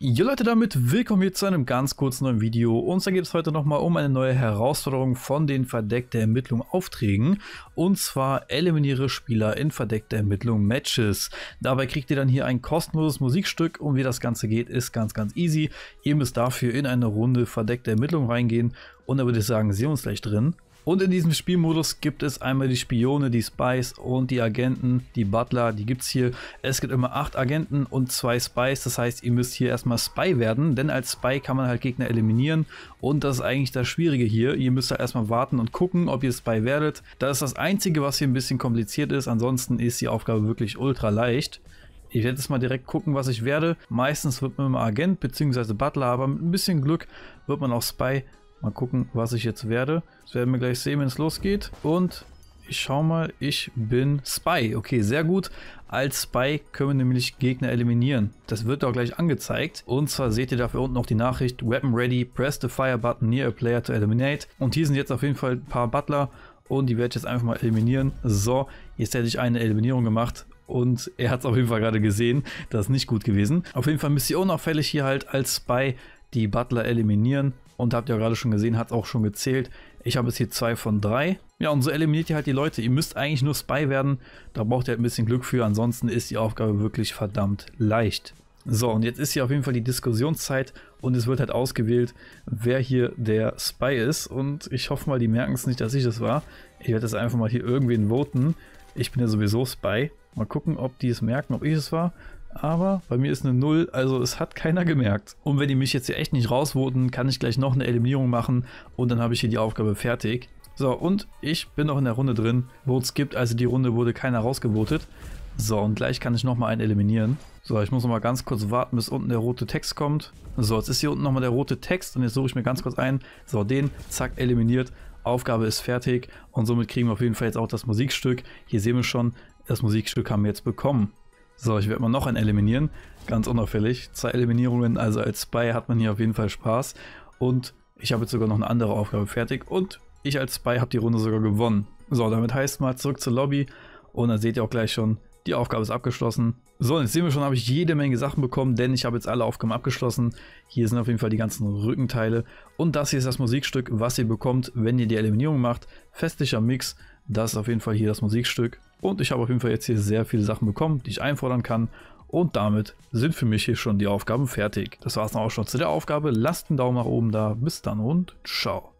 Jo Leute, damit willkommen hier zu einem ganz kurzen neuen Video. Und zwar geht es heute nochmal um eine neue Herausforderung von den verdeckte Ermittlung Aufträgen. Und zwar eliminiere Spieler in verdeckte Ermittlung Matches. Dabei kriegt ihr dann hier ein kostenloses Musikstück und wie das Ganze geht, ist ganz ganz easy. Ihr müsst dafür in eine Runde verdeckte Ermittlung reingehen und da würde ich sagen, sehen wir uns gleich drin. Und in diesem Spielmodus gibt es einmal die Spione, die Spies und die Agenten, die Butler, die gibt es hier. Es gibt immer acht Agenten und zwei Spies, das heißt, ihr müsst hier erstmal Spy werden, denn als Spy kann man halt Gegner eliminieren und das ist eigentlich das Schwierige hier. Ihr müsst halt erstmal warten und gucken, ob ihr Spy werdet. Das ist das Einzige, was hier ein bisschen kompliziert ist, ansonsten ist die Aufgabe wirklich ultra leicht. Ich werde jetzt mal direkt gucken, was ich werde. Meistens wird man immer Agent bzw. Butler, aber mit ein bisschen Glück wird man auch Spy. Mal gucken, was ich jetzt werde. Das werden wir gleich sehen, wenn es losgeht. Und ich schau mal, ich bin Spy. Okay, sehr gut. Als Spy können wir nämlich Gegner eliminieren. Das wird auch gleich angezeigt. Und zwar seht ihr dafür unten noch die Nachricht Weapon Ready, press the fire button near a player to eliminate. Und hier sind jetzt auf jeden Fall ein paar Butler und die werde ich jetzt einfach mal eliminieren. So, jetzt hätte ich eine Eliminierung gemacht und er hat es auf jeden Fall gerade gesehen. Das ist nicht gut gewesen. Auf jeden Fall müsst ihr unauffällig hier halt als Spy die Butler eliminieren. Und habt ihr ja gerade schon gesehen, hat auch schon gezählt. Ich habe jetzt hier zwei von drei. Ja, und so eliminiert ihr halt die Leute. Ihr müsst eigentlich nur Spy werden. Da braucht ihr halt ein bisschen Glück für. Ansonsten ist die Aufgabe wirklich verdammt leicht. So, und jetzt ist hier auf jeden Fall die Diskussionszeit und es wird halt ausgewählt, wer hier der Spy ist. Und ich hoffe mal, die merken es nicht, dass ich das war. Ich werde jetzt einfach mal hier irgendwen voten. Ich bin ja sowieso Spy. Mal gucken, ob die es merken, ob ich es war aber bei mir ist eine 0, also es hat keiner gemerkt. Und wenn die mich jetzt hier echt nicht rausvoten, kann ich gleich noch eine Eliminierung machen und dann habe ich hier die Aufgabe fertig. So, und ich bin noch in der Runde drin, wo es gibt, also die Runde wurde keiner rausgevotet. So, und gleich kann ich nochmal einen eliminieren. So, ich muss nochmal ganz kurz warten, bis unten der rote Text kommt. So, jetzt ist hier unten nochmal der rote Text und jetzt suche ich mir ganz kurz ein. So, den, zack, eliminiert. Aufgabe ist fertig und somit kriegen wir auf jeden Fall jetzt auch das Musikstück. Hier sehen wir schon, das Musikstück haben wir jetzt bekommen. So, ich werde mal noch einen eliminieren. Ganz unauffällig. Zwei Eliminierungen, also als Spy hat man hier auf jeden Fall Spaß. Und ich habe jetzt sogar noch eine andere Aufgabe fertig. Und ich als Spy habe die Runde sogar gewonnen. So, damit heißt mal zurück zur Lobby. Und dann seht ihr auch gleich schon, die Aufgabe ist abgeschlossen. So, und jetzt sehen wir schon, habe ich jede Menge Sachen bekommen, denn ich habe jetzt alle Aufgaben abgeschlossen. Hier sind auf jeden Fall die ganzen Rückenteile. Und das hier ist das Musikstück, was ihr bekommt, wenn ihr die Eliminierung macht. Festlicher Mix, das ist auf jeden Fall hier das Musikstück. Und ich habe auf jeden Fall jetzt hier sehr viele Sachen bekommen, die ich einfordern kann. Und damit sind für mich hier schon die Aufgaben fertig. Das war es dann auch schon zu der Aufgabe. Lasst einen Daumen nach oben da. Bis dann und ciao.